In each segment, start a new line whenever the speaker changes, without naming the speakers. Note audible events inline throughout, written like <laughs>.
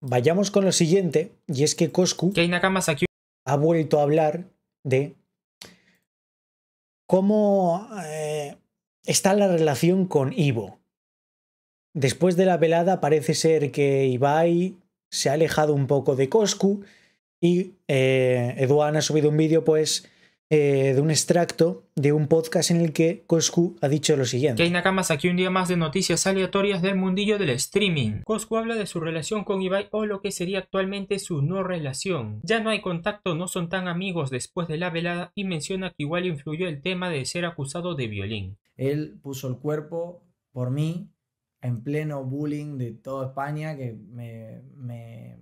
vayamos con lo siguiente, y es que Coscu ha vuelto a hablar de cómo eh, está la relación con Ivo. Después de la velada parece ser que Ibai se ha alejado un poco de Coscu y eh, Eduan ha subido un vídeo pues eh, de un extracto de un podcast en el que Coscu ha dicho lo siguiente.
Kei Nakama saqué un día más de noticias aleatorias del mundillo del streaming. Coscu habla de su relación con Ibai o lo que sería actualmente su no relación. Ya no hay contacto, no son tan amigos después de la velada y menciona que igual influyó el tema de ser acusado de violín.
Él puso el cuerpo por mí en pleno bullying de toda España que me, me,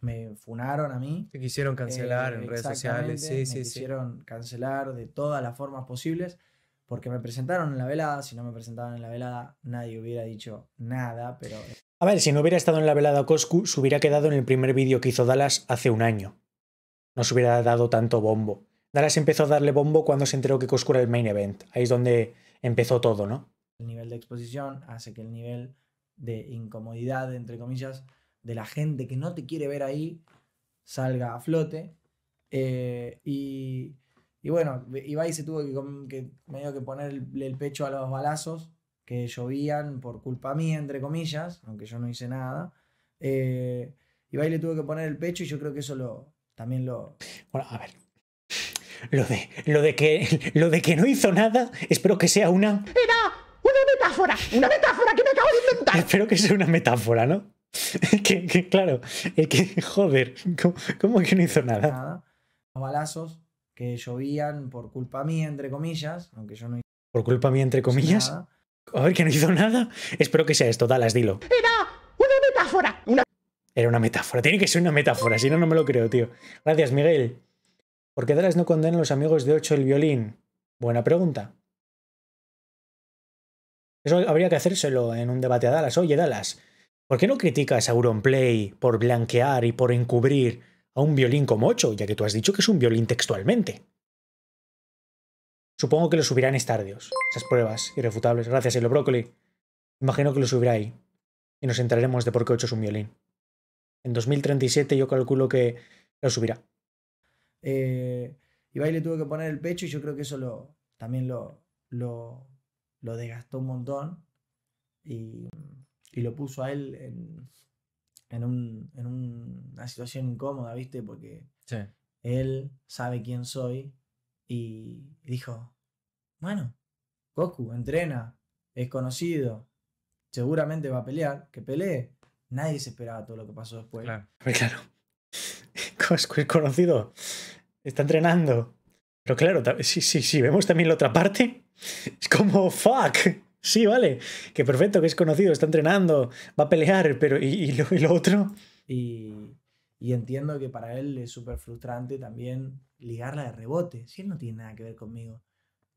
me funaron a mí.
Te quisieron cancelar
Eh,
en redes sociales. Sí,
me
sí, sí.
quisieron cancelar de todas las formas posibles porque me presentaron en la velada. Si no me presentaban en la velada, nadie hubiera dicho nada, pero
A ver, si no hubiera estado en la velada Coscu, se hubiera quedado en el primer vídeo que hizo Dallas hace un año. No se hubiera dado tanto bombo. Dallas empezó a darle bombo cuando se enteró que Coscu era el main event. Ahí es donde empezó todo, ¿no?
el nivel de exposición hace que el nivel de incomodidad, entre comillas, de la gente que no te quiere ver ahí salga a flote. Eh, y, y bueno, Ibai se tuvo que, que medio que ponerle el pecho a los balazos que llovían por culpa mía, entre comillas, aunque yo no hice nada. Eh, Ibai le tuvo que poner el pecho y yo creo que eso lo, también lo,
Bueno, a ver. Lo de, lo de que lo de que no hizo nada, espero que sea una.
Una metáfora, una metáfora que me acabo de inventar.
Espero que sea una metáfora, ¿no? <laughs> que, que, claro, es que, joder, ¿cómo, cómo que no hizo nada?
nada. Los balazos que llovían por culpa mía, entre comillas, aunque yo no hice
Por culpa mía, entre comillas.
nada.
A ver, que no hizo nada. Espero que sea esto, Dallas, dilo.
Era una metáfora, una
Era una metáfora. Tiene que ser una metáfora, si no, no me lo creo, tío. Gracias, Miguel. ¿Por qué Dallas no condena a los amigos de 8 el violín? Buena pregunta. Eso habría que hacérselo en un debate a Dallas. Oye, Dallas, ¿por qué no criticas a Auronplay por blanquear y por encubrir a un violín como 8, ya que tú has dicho que es un violín textualmente? Supongo que lo subirá en Stardios, esas pruebas irrefutables. Gracias, Elo Brócoli. Imagino que lo subirá ahí. Y nos enteraremos de por qué 8 es un violín. En 2037 yo calculo que lo subirá.
Eh, Ibai le tuvo que poner el pecho y yo creo que eso lo, también lo, lo, lo desgastó un montón y, y lo puso a él en, en, un- en un- una situación incómoda, ¿viste? Porque
Sí.
él sabe quién soy y dijo, bueno, Goku entrena, es conocido, seguramente va a pelear, que pelee. Nadie se esperaba todo lo que pasó después.
Claro. <laughs>
Claro. Cosco es conocido. Está entrenando. Pero claro, si, si, si vemos también la otra parte, es como fuck. Sí, vale. Que perfecto, que es conocido, está entrenando, va a pelear, pero ¿y, y lo, y lo otro?
Y, y entiendo que para él es súper frustrante también ligarla de rebote. Si él no tiene nada que ver conmigo.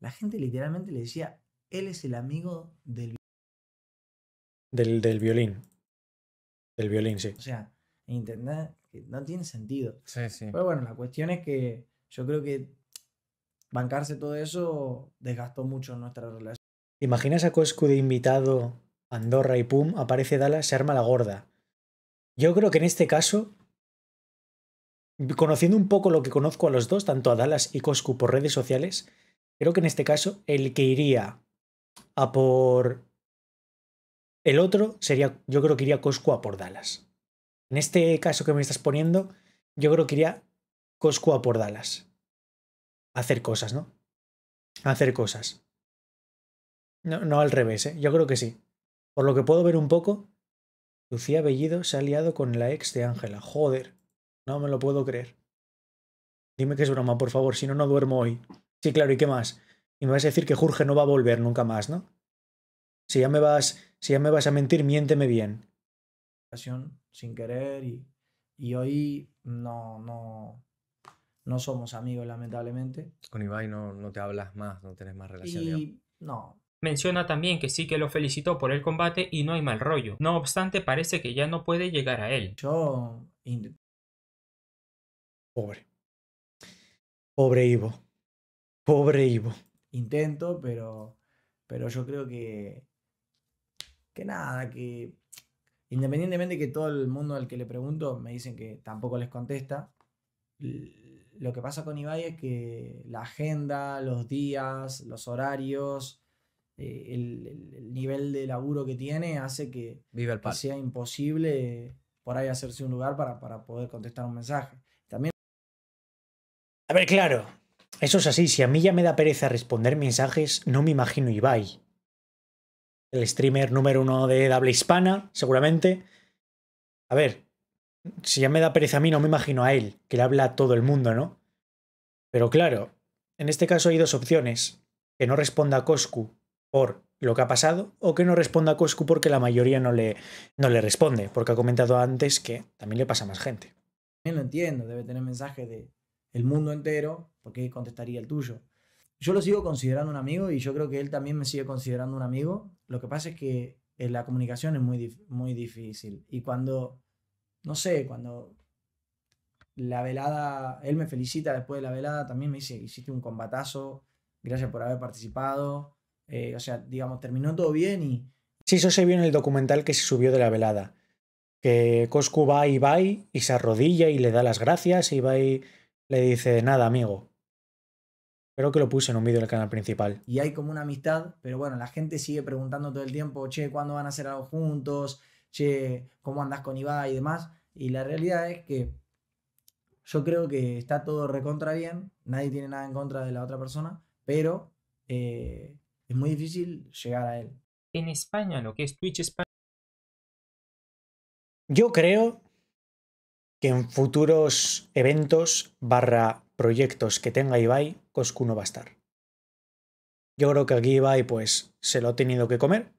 La gente literalmente le decía, él es el amigo del...
Del, del violín. Del violín, sí.
O sea, ¿entendés? Que no tiene sentido.
Sí, sí.
Pero bueno, la cuestión es que yo creo que bancarse todo eso desgastó mucho nuestra relación.
¿Te imaginas a Coscu de invitado Andorra y pum, aparece Dallas, se arma la gorda? Yo creo que en este caso, conociendo un poco lo que conozco a los dos, tanto a Dallas y Coscu por redes sociales, creo que en este caso el que iría a por el otro sería, yo creo que iría Coscu a por Dallas. En este caso que me estás poniendo, yo creo que iría Coscu a por Dallas. Hacer cosas, ¿no? Hacer cosas. No, no al revés, ¿eh? yo creo que sí. Por lo que puedo ver un poco, Lucía Bellido se ha liado con la ex de Ángela. Joder, no me lo puedo creer. Dime que es broma, por favor, si no, no duermo hoy. Sí, claro, ¿y qué más? Y me vas a decir que Jorge no va a volver nunca más, ¿no? Si ya me vas, si ya me vas a mentir, miénteme bien.
relación sin querer y, y hoy no, no, no somos amigos lamentablemente.
Con Ibai no, no te hablas más, no tenés más relación.
Y no,
Menciona también que sí que lo felicitó por el combate y no hay mal rollo. No obstante, parece que ya no puede llegar a él.
yo
Pobre. Pobre Ivo. Pobre Ivo.
intento, pero, pero yo creo que, que nada, que independientemente que todo el mundo al que le pregunto me dicen que tampoco les contesta, lo que pasa con Ibai es que la agenda, los días, los horarios, eh, el, el- el nivel de laburo que tiene hace que,
Vive
sea imposible por ahí hacerse un lugar para, para poder contestar un mensaje. También
A ver, claro. Eso es así. Si a mí ya me da pereza responder mensajes, no me imagino Ibai. El streamer número uno de habla hispana, seguramente. A ver, si ya me da pereza a mí, no me imagino a él, que le habla a todo el mundo, ¿no? Pero claro, en este caso hay dos opciones. Que no responda a Coscu por lo que ha pasado o que no responda a Coscu porque la mayoría no le, no le responde, porque ha comentado antes que también le pasa a más gente.
lo entiendo, debe tener mensajes de el mundo entero, porque contestaría el tuyo. Yo lo sigo considerando un amigo y yo creo que él también me sigue considerando un amigo. Lo que pasa es que eh, la comunicación es muy, muy difícil. Y cuando, no sé, cuando la velada, él me felicita después de la velada, también me dice, hiciste un combatazo, gracias por haber participado. Eh, o sea, digamos, terminó todo bien y,
Sí, eso se vio en el documental que se subió de la velada. Que Coscu va a Ibai y se arrodilla y le da las gracias. Y Ibai le dice, nada, amigo. Creo que lo puse en un vídeo del canal principal.
y hay como una amistad, pero bueno, la gente sigue preguntando todo el tiempo, che, ¿cuándo van a hacer algo juntos? Che, ¿cómo andás con Ibai y demás? Y la realidad es que yo creo que está todo recontra bien, nadie tiene nada en contra de la otra persona, pero eh, es muy difícil llegar a él.
En España, lo que es Twitch España,
Yo creo que en futuros eventos barra proyectos que tenga Ibai, Coscu no va a estar. Yo creo que aquí Ibai pues se lo ha tenido que comer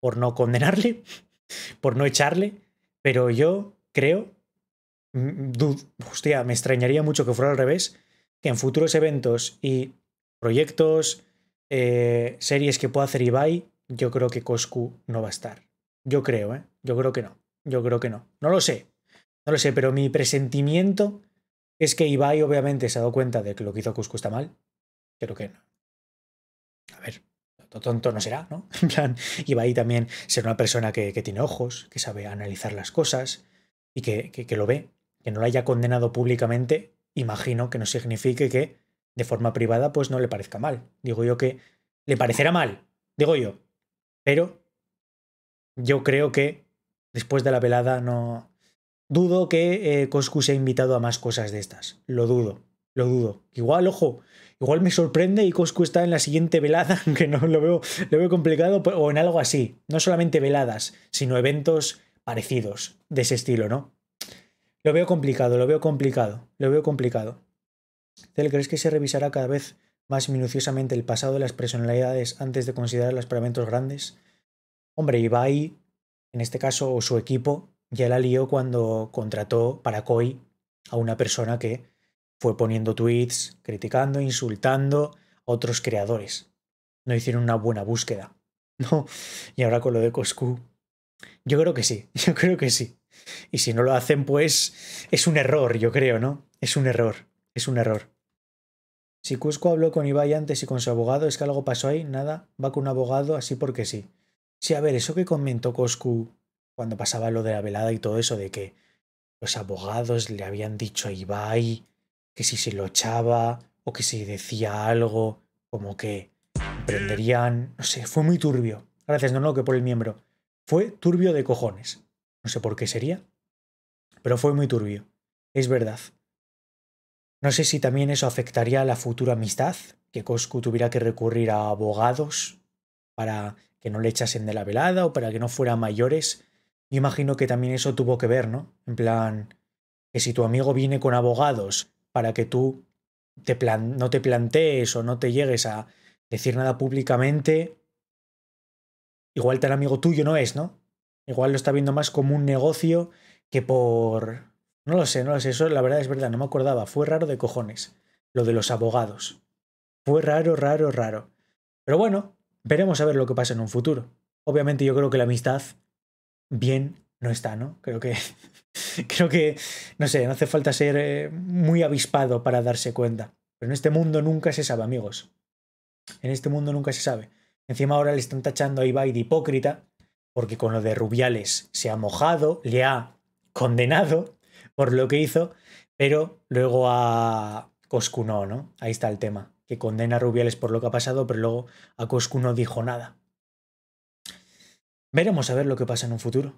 por no condenarle, <laughs> por no echarle, pero yo creo, mm, hostia, me extrañaría mucho que fuera al revés, que en futuros eventos y proyectos, eh, series que pueda hacer Ibai, yo creo que Coscu no va a estar. Yo creo, ¿eh? Yo creo que no. Yo creo que no. No lo sé. No lo sé, pero mi presentimiento es que Ibai obviamente se ha dado cuenta de que lo que hizo Cusco está mal. Creo que no. A ver, tonto, no será, ¿no? <laughs> En plan, Ibai también será una persona que, que tiene ojos, que sabe analizar las cosas y que, que, que lo ve. Que no lo haya condenado públicamente, imagino que no signifique que de forma privada pues no le parezca mal. Digo yo que le parecerá mal, digo yo. Pero yo creo que después de la velada no... Dudo que eh, Coscu se ha invitado a más cosas de estas. Lo dudo, lo dudo. Igual, ojo, igual me sorprende y Coscu está en la siguiente velada, <laughs> que no lo veo, lo veo complicado, pero- o en algo así. No solamente veladas, sino eventos parecidos de ese estilo, ¿no? Lo veo complicado, lo veo complicado, lo veo complicado. Cel, ¿crees que se revisará cada vez más minuciosamente el pasado de las personalidades antes de considerarlas para eventos grandes? Hombre, Ibai, en este caso, o su equipo, ya la lió cuando contrató para Koi a una persona que fue poniendo tweets, criticando, insultando a otros creadores. No hicieron una buena búsqueda. <laughs> No. Y ahora con lo de Coscu. Yo creo que sí, <laughs> yo creo que sí. Y si no lo hacen, pues es un error, yo creo, ¿no? Es un error, es un error. Si Cusco habló con Ibai antes y con su abogado, es que algo pasó ahí, nada, va con un abogado así porque sí. Sí, a ver, eso que comentó Coscu cuando pasaba lo de la velada y todo eso, de que los abogados le habían dicho a Ibai que si se lo echaba o que si decía algo, como que prenderían, no sé, fue muy turbio. Gracias, no, no, que por el miembro. Fue turbio de cojones. No sé por qué sería, pero fue muy turbio. Es verdad. No sé si también eso afectaría a la futura amistad, que Coscu tuviera que recurrir a abogados para que no le echasen de la velada o para que no fuera mayores. Yo imagino que también eso tuvo que ver, ¿no? En plan, que si tu amigo viene con abogados para que tú te plan no te plantees o no te llegues a decir nada públicamente, igual tan amigo tuyo no es, ¿no? Igual lo está viendo más como un negocio que por... No lo sé, no lo sé, eso la verdad es verdad, no me acordaba, fue raro de cojones, lo de los abogados. Fue raro, raro, raro. Pero bueno, veremos a ver lo que pasa en un futuro. Obviamente yo creo que la amistad bien no está, ¿no? Creo que... <laughs> creo que, no sé, no hace falta ser eh, muy avispado para darse cuenta. Pero en este mundo nunca se sabe, amigos. En este mundo nunca se sabe. Encima ahora le están tachando a Ibai de hipócrita porque con lo de Rubiales se ha mojado, le ha condenado por lo que hizo, pero luego a Coscu no, ¿no? Ahí está el tema, que condena a Rubiales por lo que ha pasado, pero luego a Coscu no dijo nada. Veremos a ver lo que pasa en un futuro.